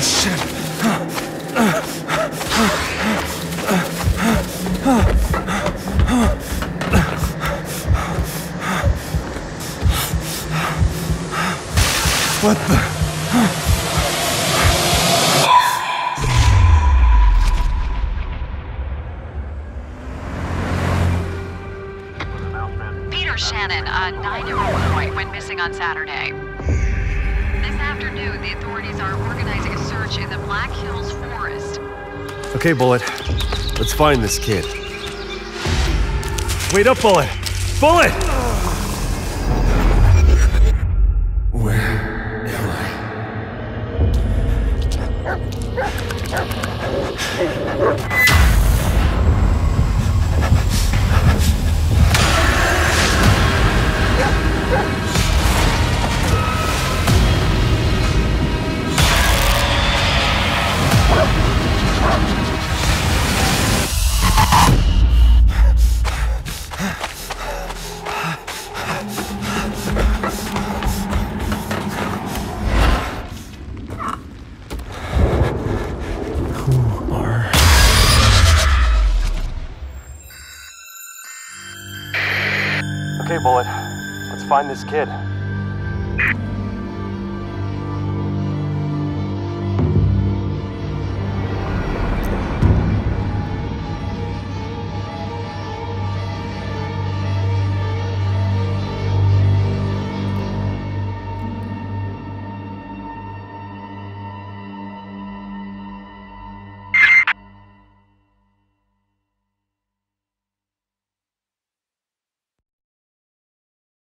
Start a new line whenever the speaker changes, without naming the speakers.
Shit. What the?
Peter Shannon, uh, a nine-year-old boy, went missing on Saturday. This afternoon, the authorities are organizing a search in the Black Hills Forest.
Okay, Bullet. Let's find this kid. Wait up, Bullet! Bullet! Where am I? Okay, Bullet. Let's find this kid.